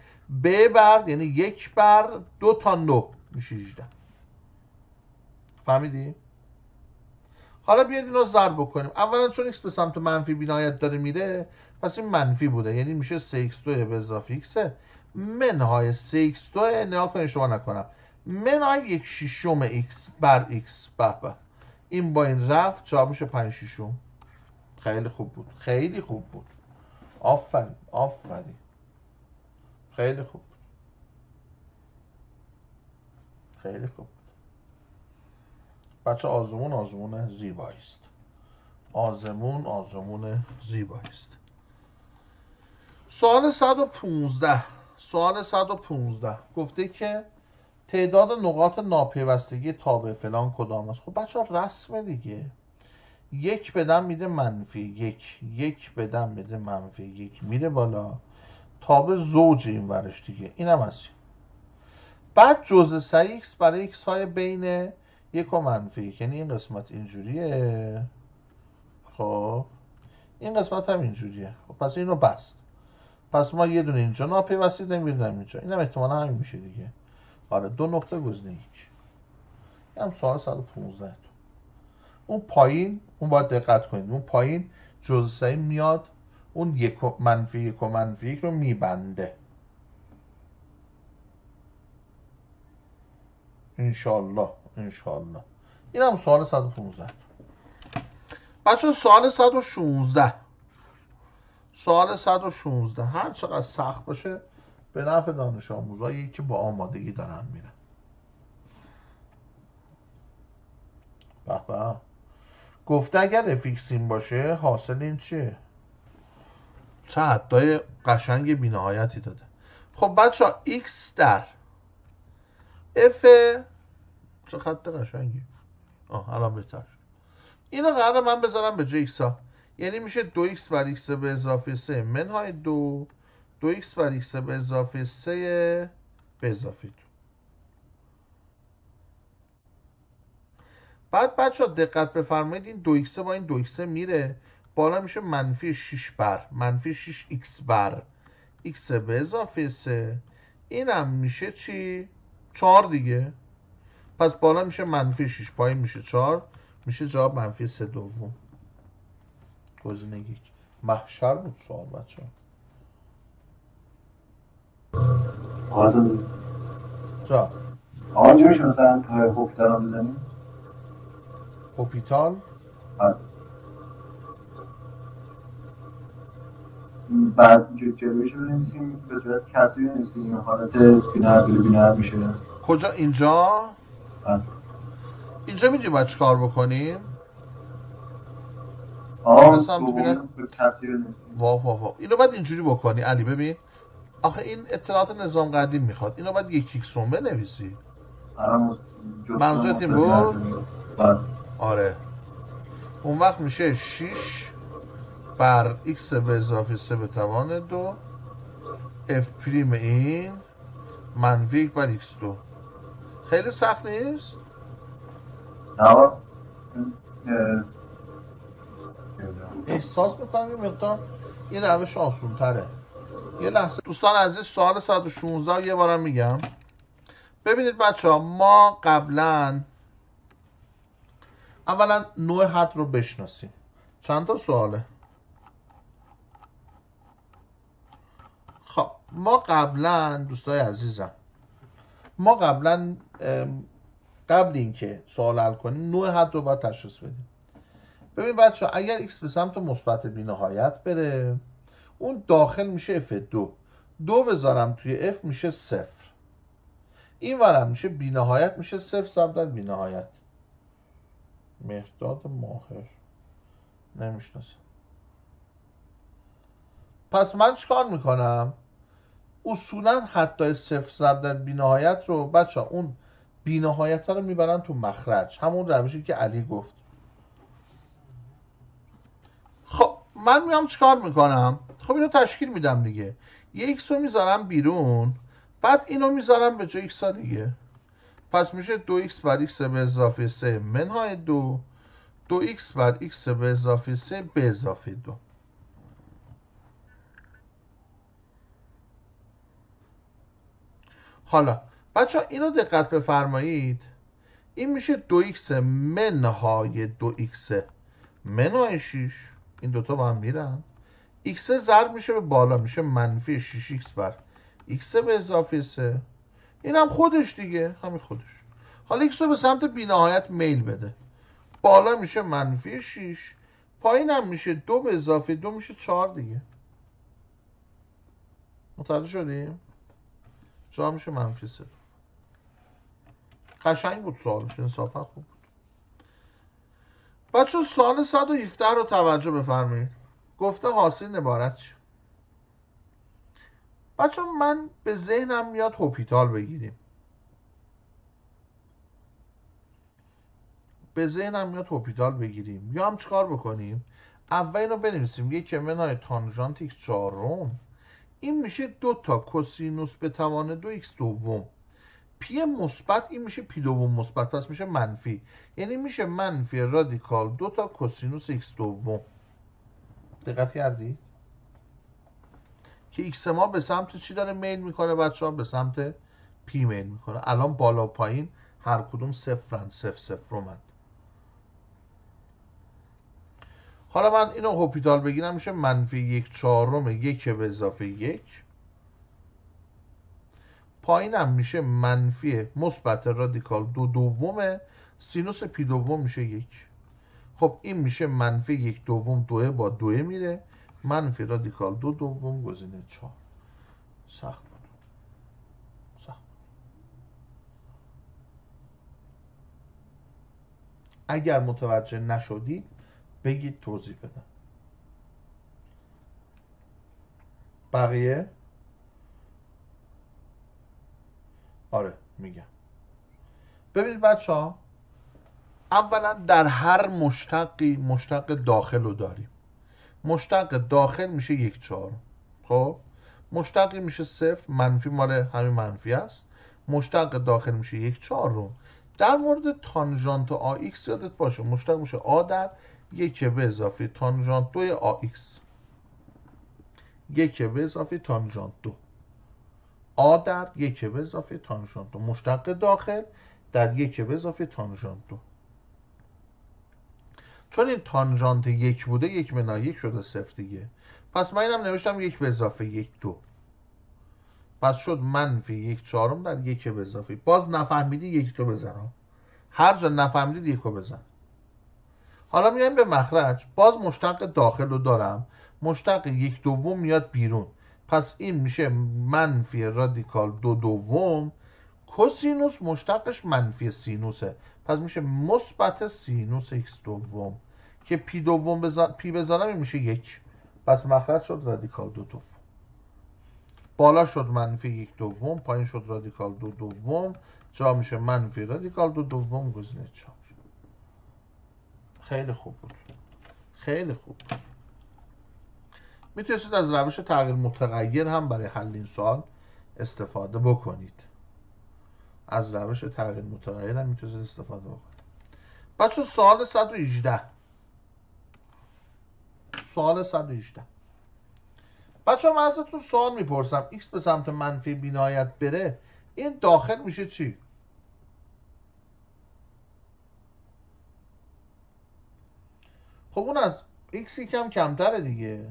b بر یعنی یک بر دو تا نو میشه 18 فهمیدی؟ حالا بیاید اینو ضرب بکنیم. اولا چون x به سمت منفی بینایت داره میره پس این منفی بوده. یعنی میشه 3x2 به اضافه x منهای 3x2 نها کنید شما نکنم. منهای یک شیشم x بر x به به. این با این رفت جواب میشه 5 شیشم خیلی خوب بود. خیلی خوب بود. آفرین آفرین. خیلی خوب بود. خیلی خوب بچه آزمون آزمون زیبایی است. آزمون آزمون زیبایی است. سوال 115 سوال 115 گفته که تعداد نقاط ناپیوستگی تابع فلان کدام است. خب بچه ها رسمه دیگه. یک بدم میده منفی یک یک بدم میده منفی یک میره بالا. تابع زوج این ورش دیگه. اینم هست بعد جزء سه x برای x های بین یک و منفی. یعنی این قسمت اینجوریه. خب. این قسمت هم اینجوریه. خب پس اینو بست. پس ما یه دونه اینجا ناپیوستی دونه اینجا. اینم احتمالا همین میشه دیگه. آره دو نقطه گزینه یک هم سوال 115 اون پایین اون باید دقت کنید اون پایین جزء میاد اون یک منفی یک و منفی یک رو میبنده. انشالله انشالله این هم سوال 115 بچه سوال 116 سوال 116 هر چقدر سخت باشه به نفع دانش آموزایی که با آمادگی دارن میرن. به گفته اگر افیکسین باشه حاصل این چیه؟ چه حدای قشنگ بینهایتی داده. خب بچه ها x در. F چه خط قشنگی. آه الان بهتر اینو قرار من بذارم به جای x ها. یعنی میشه دو x بر x به اضافه 3 منهای دو دو x بر x به اضافه 3 به اضافه دو. بعد بچه ها دقت بفرمایید این دو x با این دو x میره. بالا میشه منفی 6 بر. منفی 6 x بر. x به اضافه 3 اینم میشه چی؟ 4 دیگه. پس بالا میشه منفی 6 پایین میشه 4 میشه جواب منفی 3 دوم. گزینه یک. محشر بود سوال بچه آزاد جا. آنجا میشه مثلا هوپیتال هم بزنیم هوپیتال؟ بعد جلویش رو بنویسیم به صورت کسری بنویسیم. حالت بینر بینر میشه. کجا؟ اینجا؟ بله. اینجا می‌دونی باید چیکار بکنیم؟ آه سمت بینه. وا وا وا اینو باید اینجوری بکنی. علی ببین. آخه این اطلاعات نظام قدیم می‌خواد. اینو باید یک یک سوم بنویسی. منظورت این بود. آره. اون وقت میشه 6 بر x به اضافه 3 به توان دو f پریم این منفی یک بر x دو. خیلی سخت نیست؟ احساس می‌کنم یه مقدار این روش آسون تره یه لحظه. دوستان عزیز سوال 116 یه بارم میگم. ببینید بچه ها ما قبلا اولا نوع حد رو بشناسیم. چند تا سواله؟ خب ما قبلا دوستای عزیزم ما قبلا قبل اینکه سوال حل کنیم نوع حد رو باید تشخیص بدیم. ببین بچه اگر x به سمت مثبت بینهایت بره اون داخل میشه f دو. دو بذارم توی f میشه صفر. این ورم میشه بینهایت میشه صفر ضرب در بینهایت مهداد ماهر. نمی‌شناسم. پس من چیکار می‌کنم؟ اصولا حتی صفر ضرب در بینهایت رو بچه اون بینهایت رو می‌برن تو مخرج. همون روشی که علی گفت. خب من میام چیکار می‌کنم؟ خب اینو تشکیل میدم دیگه. یه ایکس رو می‌ذارم بیرون بعد اینو می‌ذارم به جای ایکس ها دیگه. پس میشه دو ایکس بر ایکس به اضافه سه منهای دو دو ایکس بر ایکس به اضافه سه به اضافه دو. حالا بچه اینو دقت بفرمایید. این میشه دو ایکس منهای دو ایکس. منهای شیش. این دوتا با هم میرن. ایکس ضرب میشه به بالا میشه منفی 6 ایکس بر ایکس به اضافه 3 این هم خودش دیگه همین خودش. حالا ایکس رو به سمت بینهایت میل بده. بالا میشه منفی 6 پایین هم میشه دو به اضافه دو میشه 4 دیگه. متوجه شدیم؟ جا میشه منفی 3 قشنگ بود سوالش انصافا خوب بود. بچه سال 117 رو توجه بفرمایید. گفته حاصل عبارت چی بچه من به ذهنم میاد هوپیتال بگیریم. به ذهنم میاد هوپیتال بگیریم. یا هم چیکار بکنیم؟ اول اینو بنویسیم. یک منهای تانژانت x چهارم. این میشه دو تا کوسینوس به توان دو x دوم. پی مثبت این میشه پی دوم مثبت. پس میشه منفی. یعنی میشه منفی رادیکال دو تا کوسینوس x دوم. دقت کردی؟ که ایکس ما به سمت چی داره میل می‌کنه بچه ها به سمت پی میل می‌کنه. الان بالا پایین هر کدوم صفرن صفر صفر اومد. حالا من اینو هوپیتال بگیرم میشه منفی یک چهارم یک به اضافه یک. پایینم میشه منفی مثبت رادیکال دو دومه سینوس پی دوم میشه یک. خب این میشه منفی یک دوم دوه با دوه میره. منفی رادیکال دو دوم گزینه چهار. سخت بود. سخت اگر متوجه نشدید بگید توضیح بدم بقیه؟ آره میگم. ببینید بچه ها اولا در هر مشتقی مشتق داخل رو داریم. مشتق داخل میشه یک چهار. خب؟ مشتقی میشه صفر منفی مال همین منفی است. مشتق داخل میشه یک چهار رو. در مورد تانژانت ایکس یادت باشه. مشتق میشه آ در یک به اضافه تانژانت آ ایکس یک به اضافه تانژانت دو. آ در یک به اضافه تانژانت دو. مشتق داخل در یک به اضافه تانژانت دو. چون این تانژانت یک بوده یک منها یک شده صفر دیگه. پس من اینم نوشتم یک به اضافه یک دو. پس شد منفی یک چهارم در یک به اضافه. باز نفهمیدی یک دو بزن هر جا نفهمیدید یک بزن. حالا میایم به مخرج. باز مشتق داخل رو دارم. مشتق یک دوم میاد بیرون. پس این میشه منفی رادیکال دو دوم. کوسینوس مشتقش منفی سینوسه. پس میشه مثبت سینوس x دوم. که پی دوم بزن... پی بزنم میشه یک. پس مخرج شد رادیکال دو دوم. بالا شد منفی یک دوم پایین شد رادیکال دو دوم. جا میشه منفی رادیکال دو دوم گزینه چهار. خیلی خوب بود. خیلی خوب بود. می‌تونستید از روش تغییر متغیر هم برای حل این سوال استفاده بکنید. از روش تغییر متغیر هم می‌تونید استفاده بکنید. بچه سوال 118 سوال 118 بچه من ازتون سوال می‌پرسم. X به سمت منفی بینایت بره این داخل میشه چی؟ خب اون از x کم کمتره دیگه.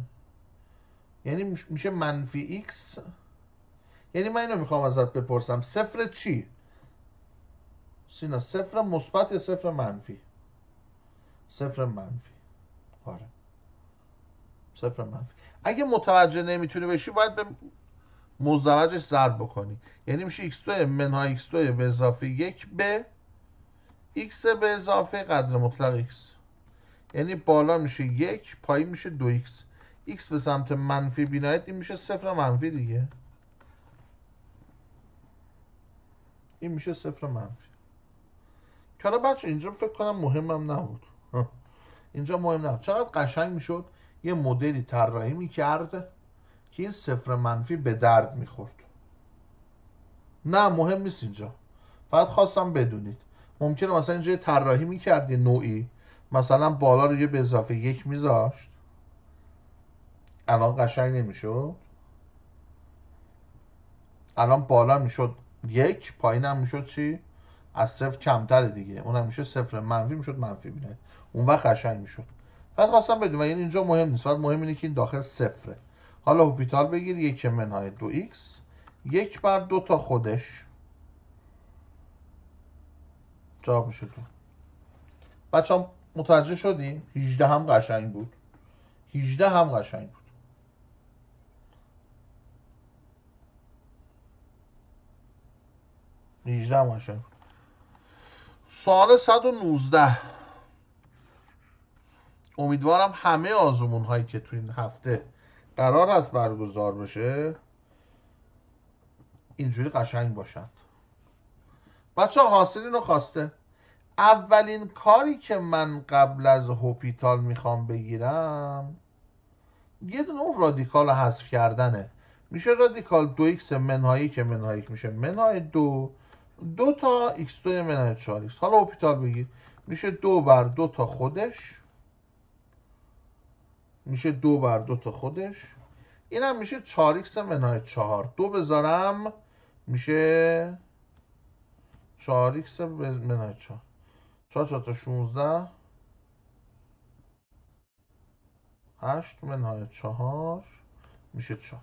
یعنی میشه منفی x. یعنی من اینو می‌خوام ازت بپرسم. صفر چی؟ سینا صفر مثبت یا صفر منفی؟ صفر منفی. آره. صفر منفی اگه متوجه نمی‌تونی بشی باید به مزدوجش ضرب بکنی. یعنی میشه x2 منهای x2 به اضافه یک به x به اضافه قدر مطلق x یعنی بالا میشه یک پایین میشه دو x x به سمت منفی بینایت این میشه صفر منفی دیگه. این میشه صفر منفی. حالا بچه اینجا فکر کنم مهمم نبود. اینجا مهم نبود. چقدر قشنگ می‌شد؟ یه مدلی طراحی می‌کرد که این صفر منفی به درد می‌خورد. نه مهم نیست اینجا. فقط خواستم بدونید. ممکنه مثلا اینجا طراحی می‌کرد یه نوعی. مثلا بالا رو یه به اضافه یک میذاشت. الان قشنگ نمی‌شد. الان بالا می‌شد یک پایین هم می‌شد چی؟ از صفر کمتر دیگه. اونم میشه صفر منفی می‌شد منفی بینهایت. اون وقت قشنگ می‌شد. فقط خواستم بدونم یعنی اینجا مهم نیست. فقط مهم اینه که این داخل صفره. حالا هوپیتال بگیر یک منهای دو ایکس. یک بر دو تا خودش. جواب میشه تو. بچه هم متوجه شدیم 18 هم قشنگ بود. 18 هم قشنگ بود. هیجده هم قشنگ بود. سال 119 امیدوارم همه آزمون هایی که تو این هفته قرار است برگزار بشه اینجوری قشنگ باشند بچه حاصلی رو خواسته. اولین کاری که من قبل از هوپیتال می‌خوام بگیرم یه دونه اون رادیکال حذف کردنه. میشه رادیکال دو ایکس منهایی که منهایی میشه. منهای دو دو تا ایکس دو منهای چهار ایکس. حالا هوپیتال بگیر. میشه دو بر دو تا خودش. میشه دو بر دو تا خودش. اینم میشه چهار ایکس منهای چهار. دو بذارم میشه چهار ایکس منهای چهار. چهار چهار تا شونزده. هشت منهای چهار میشه چهار.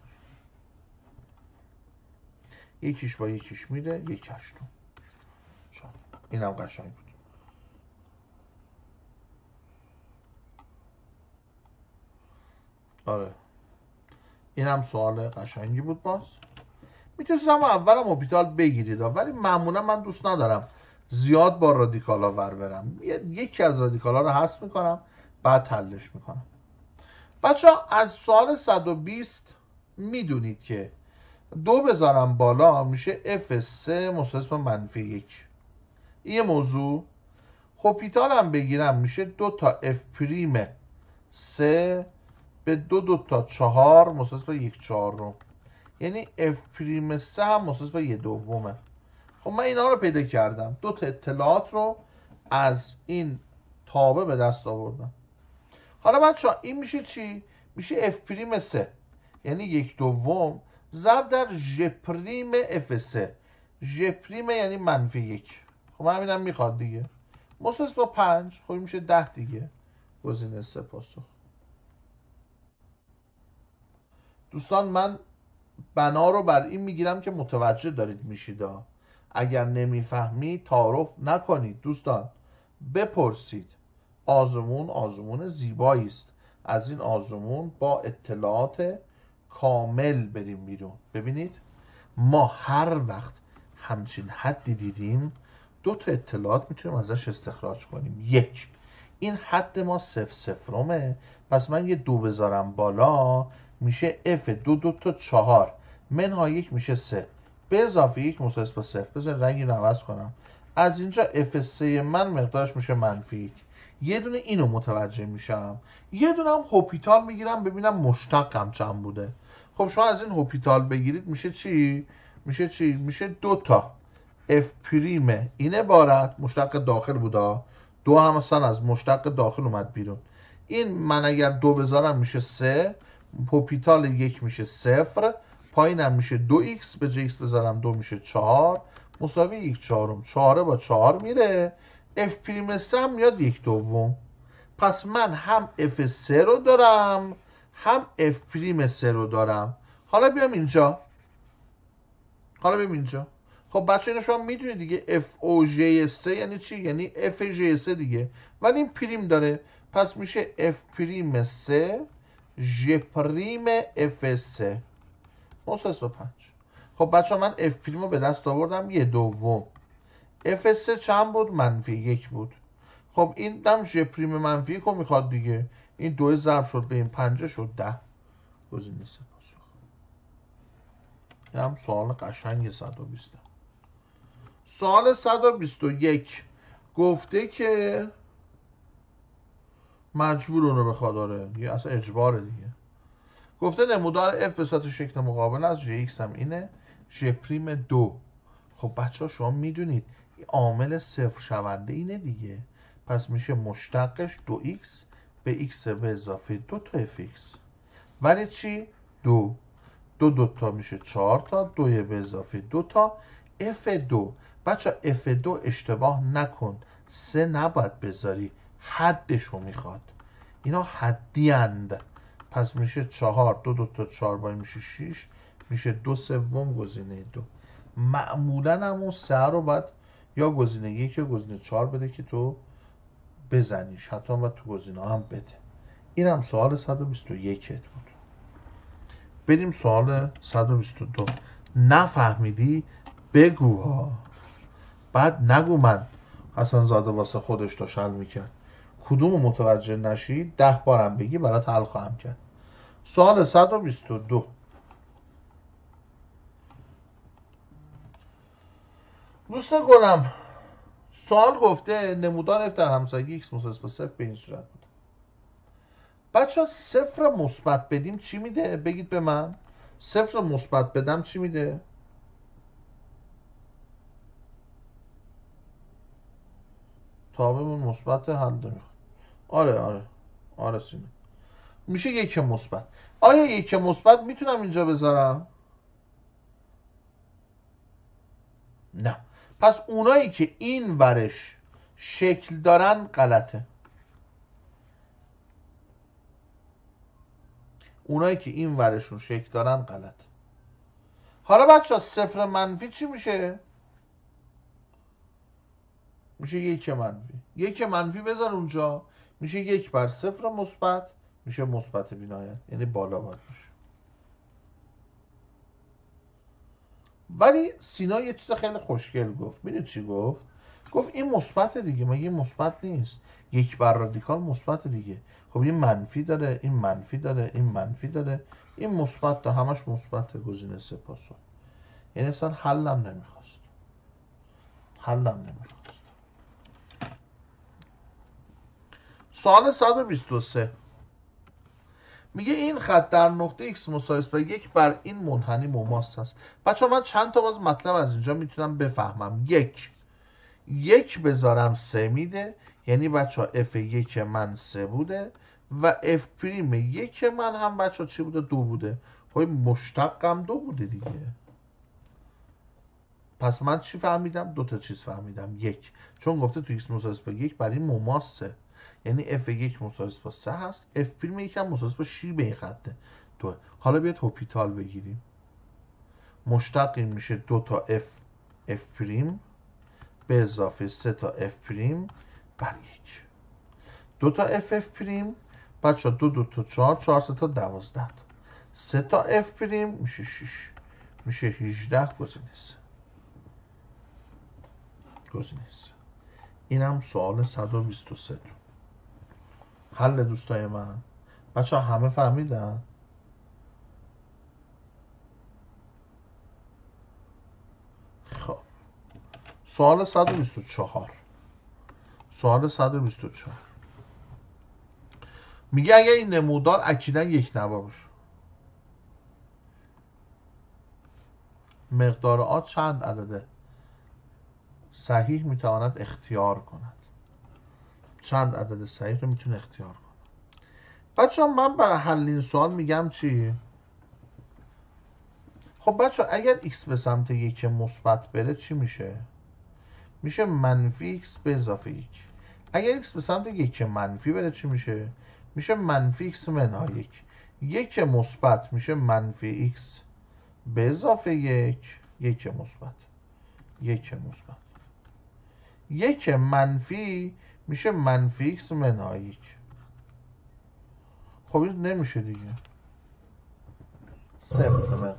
یکیش با یکیش میره یک هشتم. چهار. اینم قشنگ آره. اینم سوال قشنگی بود باز. می‌تونستم اولم هوپیتال بگیرید ولی معمولا من دوست ندارم زیاد با رادیکالا ور برم. یکی از رادیکالا رو حذف می‌کنم بعد حلش می‌کنم. بچه ها از سوال 120 می‌دونید که دو بذارم بالا میشه F3 مساوی منفی یک. این موضوع. هوپیتال هم بگیرم میشه دو تا F پریم 3 به دو دو تا چهار مساوی یک چهار رو یعنی F پریم 3 هم مساوی یه دومه. خب من اینا رو پیدا کردم. دو تا اطلاعات رو از این تابع به دست آوردم. حالا بچه این میشه چی؟ میشه اف پریم 3 یعنی یک دوم. ضرب در ژ پریم اف 3 ژ پریم یعنی منفی یک. خب من همینم می‌خواد دیگه. مساوی با 5 خب میشه 10 دیگه. گزینه سه پاسخ دوستان من بنا رو بر این می‌گیرم که متوجه دارید میشیدا اگر نمی‌فهمی تعارف نکنید. دوستان بپرسید. آزمون آزمون زیبایی است. از این آزمون با اطلاعات کامل بریم بیرون. ببینید ما هر وقت همچین حدی دیدیم دو تا اطلاعات می‌تونیم ازش استخراج کنیم. یک این حد ما صفر صفرمه پس من یه دو بذارم بالا. میشه اف دو دو تا چهار. منها یک میشه سه. به اضافه یک مساوی با صفر. بذار رنگی عوض کنم. از اینجا اف 3 من مقدارش میشه منفی یه دونه اینو متوجه میشم. یه دونه هم هوپیتال می‌گیرم ببینم مشتقم چند بوده. خب شما از این هوپیتال بگیرید میشه چی؟ میشه چی؟ میشه دو تا. پریم. این عبارت مشتق داخل بودا. دو هم اصلا از مشتق داخل اومد بیرون. این من اگر دو بذارم میشه سه. هوپیتال یک میشه صفر پایینم میشه دو ایکس به جای ایکس بذارم دو میشه چهار. مساوی یک چهارم چهاره با چهار میره. اف پریم هم میاد یک دوم. پس من هم اف سه رو دارم هم اف پریم سه رو دارم. حالا بیام اینجا. حالا بیام اینجا. خب بچه اینو شما می‌دونید دیگه. اف او جی سه یعنی چی؟ یعنی اف جی سه دیگه. ولی این پریم داره. پس میشه اف پریم سه. ژ پریم اف سه مساوی با پنج. خب بچه من اف پریم رو به دست آوردم یه دوم. اف سه چند بود؟ منفی یک بود. خب این دم ژ پریم منفی رو می‌خواد دیگه. این دو ضرب شد به این پنجه شد ده. گزینه سه پاسخ این هم سوال قشنگ 120 سوال 121 گفته که مجبور اونو بخواد داره. یه اصلا اجباره دیگه. گفته نمودار f به صورت شکل مقابل از x هم اینه. J پریم دو. خب بچه ها شما می‌دونید عامل صفر شونده اینه دیگه. پس میشه مشتقش دو x به x به اضافه دو تا fx ولی چی؟ دو. دو دوتا میشه چهار تا. دوی به اضافه دو تا. F دو. بچه f دو اشتباه نکن. سه نباید بذاری. حدشو می‌خواد. اینا حدی اند. پس میشه چهار. دو دو تا چهار بای میشه شیش. میشه دو سوم گزینه دو. معمولا همون سه رو باید یا گزینه یک یا گزینه چهار بده که تو بزنیش حتی باید تو گزینه هم بده. این هم سوال 121 بود. بریم سوال 122 نفهمیدی؟ بگو ها. بعد نگو من. حسن زاده واسه خودش تا شل می‌کرد. کدوم متوجه نشی؟ ده بارم بگی برات حل خواهم کرد. سوال 122 دوستان گلم سوال گفته نمودار f در همسایگی x مساوی با صفر به این صورت بود. بچه صفر مثبت بدیم چی میده؟ بگید به من. صفر مثبت بدم چی میده؟ تابمون مثبت حل می‌خواد آره آره. آره سینه میشه یک مثبت. آیا یک مثبت می‌تونم اینجا بذارم؟ نه. پس اونایی که این ورش شکل دارن غلطه. اونایی که این ورشون شکل دارن غلط. حالا بچه ها صفر منفی چی میشه؟ میشه یک منفی. یک منفی بذار اونجا. میشه یک بر صفر مثبت میشه مثبت بینایت. یعنی بالا باید باشه. ولی سینا یه چیز خیلی خوشگل گفت. می‌دونی چی گفت؟ گفت این مثبت دیگه مگه مثبت نیست؟ یک بر رادیکال مثبت دیگه. خب این منفی داره این منفی داره این منفی داره. این مثبت تا همش مثبت گزینه سه پاسو یعنی اصلا حلم نمی‌خواست. حلم نمی‌خواست. سوال 123 میگه این خط در نقطه x مساوی با یک بر این منحنی مماس است. بچه من چند تا باز مطلب از اینجا می‌تونم بفهمم. یک. یک بذارم سه میده. یعنی بچه ها اف یک من سه بوده و اف پریم یک من هم بچه ها چی بوده؟ دو بوده. خب مشتقم دو بوده دیگه. پس من چی فهمیدم؟ دو تا چیز فهمیدم. یک. چون گفته تو x مساوی با یک برای مماسه. یعنی اف یک مساوی با سه هست. اف پریم یک هم مساوی با شیب این خطه دو. حالا بیاد هوپیتال بگیریم. مشتق این میشه دو تا اف اف پریم. به اضافه سه تا اف پریم. بر یک. دو تا اف اف پریم. بچه دو دو تا چهار. چهار سه تا دوازده. تا سه تا اف پریم. میشه میشه هیجده گزینه سه گزینه سه اینم سوال 123 تو. حل دوستای من. بچه همه فهمیدن؟ خب. سوال 124 سوال 124 میگه اگر این نمودار اکیدا یک نوا باشه. مقدار آ چند عدده؟ صحیح می‌تواند اختیار کند. چند عدد صحیح رو می‌تونه اختیار کنه. بچه من برای حل این سوال میگم چی؟ خب بچه اگر x به سمت یک مثبت بره چی میشه؟ میشه منفی x به اضافه یک. اگر x به سمت یک منفی بره چی میشه؟ میشه منفی x منها یک. یک مثبت میشه منفی x به اضافه یک. یک مثبت. یک مثبت. یک منفی میشه منفی x منها یک خب این نمیشه دیگه. صفر.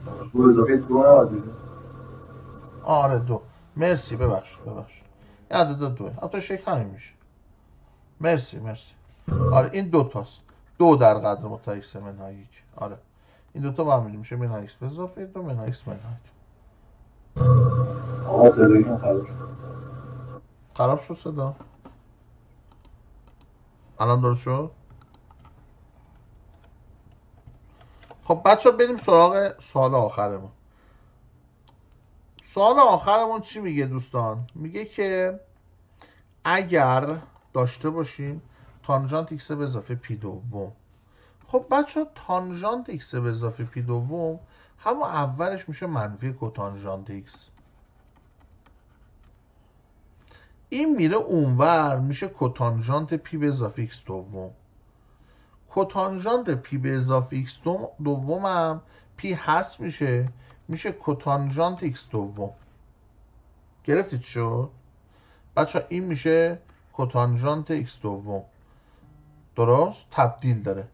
آره دو. مرسی ببخش ببخش یه عدد دوه. حتی شکل همین میشه. مرسی مرسی. آره این دو تاست. دو در قدر متا x منها یک آره. این دوتا با هم میشه. منها x به اضافه دو منها x منها خراب شد صدا. الان درست شد؟ خب بچه بریم سراغ سوال آخرمون. سوال آخرمون چی میگه دوستان؟ میگه که اگر داشته باشیم تانژانت ایکس به اضافه پی دوم. خب بچه تانژانت ایکس به اضافه پی دوم همون اولش میشه منفی کوتانژانت ایکس. این میره اونور میشه کوتانژانت پی به اضافه ایکس دوم. کوتانژانت پی به اضافه ایکس دوم هم پی هست میشه میشه کوتانژانت ایکس دوم. گرفتید شد؟ بچه این میشه کوتانژانت ایکس دوم. درست؟ تبدیل داره.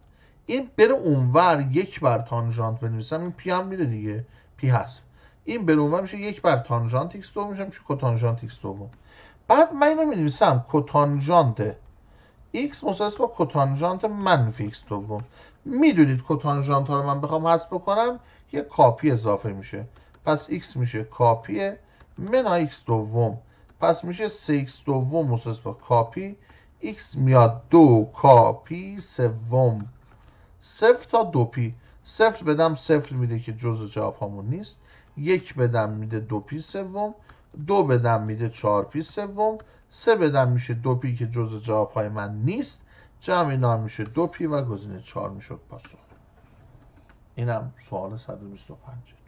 این بره اونور یک بر تانژانت بنویسم این پی هم میره دیگه پی هست. این بره اونور میشه یک بر تانژانت ایکس دوم میشه میشه کوتانژانت ایکس دوم. بعد من اینو می‌نویسم. کوتانژانت. X مساوی با کوتانژانت منفی x دوم. می‌دونید کوتانژانت ها رو من بخوام حذف بکنم؟ یه کا پی اضافه میشه. پس x میشه کا پی منهای x دوم. پس میشه 3x دوم مساوی با کا پی. X میاد دو کا پی سوم. صفر تا دو پی. صفر بدم صفر میده که جزء جواب همون نیست. یک بدم میده دو پی سوم. دو بدم میده چهار پی سوم سه بدم میشه دو پی که جز جواب های من نیست. جمع اینا میشه دو پی و گزینه چهار می‌شد پاسخ. اینم سوال 125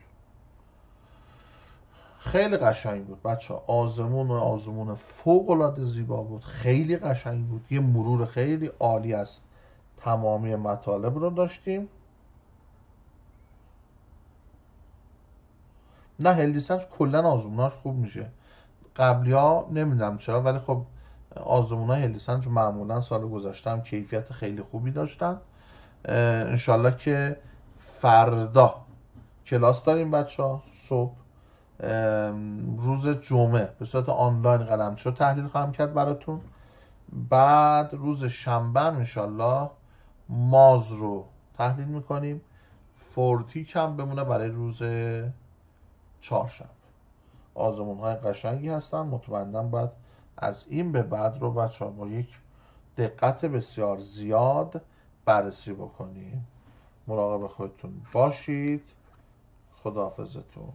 خیلی قشنگ بود بچه آزمون و آزمون فوق العاده زیبا بود. خیلی قشنگ بود. یه مرور خیلی عالی از تمامی مطالب رو داشتیم. نه هل لیسانس کلا آزموناش خوب میشه. قبلی ها نمی‌دونم چرا ولی خب آزمون های هل معمولا سال گذشته کیفیت خیلی خوبی داشتن. انشالله که فردا کلاس داریم بچه ها صبح روز جمعه به صورت آنلاین قلم رو تحلیل خواهم کرد براتون. بعد روز شنبه انشالله ماز رو تحلیل می‌کنیم. فورتیک هم بمونه برای روز چهارشنبه آزمون های قشنگی هستن. مطمئنا باید از این به بعد رو بچه با یک دقت بسیار زیاد بررسی بکنیم. مراقب خودتون باشید. خداحافظتون.